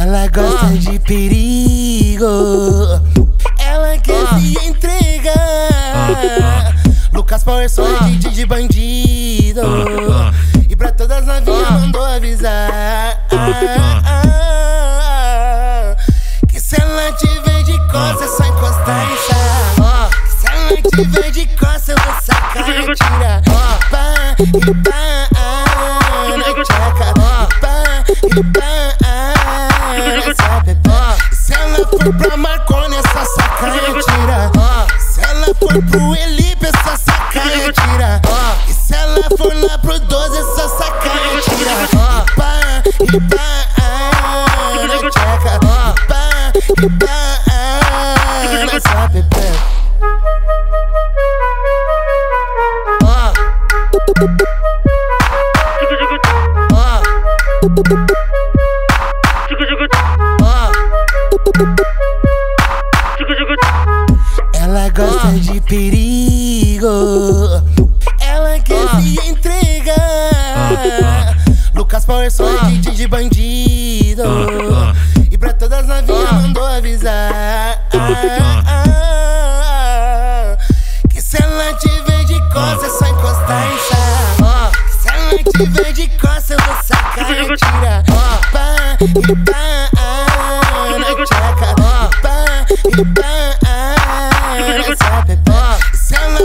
Ela gosta de perigo. Ela quer se entregar. Lucas Power só é DJ de bandido. E pra todas as novinhas mandou avisar. Que se ela tiver de costas é só encostar e chá. Que se ela tiver de costas eu vou sacar e tirar. Pá, e pá, na tchaca. E pá, e pá, Se ela for pra Marconi, essa saca e tira. Se ela for pro Elipe, essa saca e tira. E se ela for lá pro 12, essa saca e tira. E pá, e pá, na tchaca. E e gosta de perigo. Ela quer se entregar. Lucas Power só é DJ de bandido. E pra todas as novinhas mandou avisar. Que se ela tiver de costas é só encostar e chá. Que se ela tiver de costas eu vou sacar e tirar. Pá, e pá, na tchaca. Pá, e pá,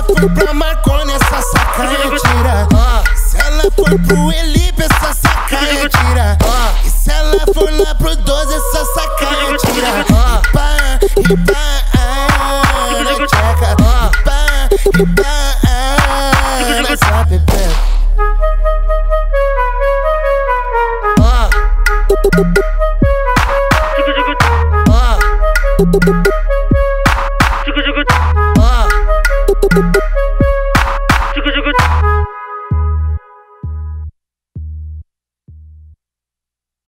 Se ela for pra Marconi, essa saca e tira. Se ela for pro Elipe, essa saca e tira. E se ela for lá pro 12, essa saca e tira. E pá, e pá, na tchaca. E pá, e pá, nessa bebê. Ó.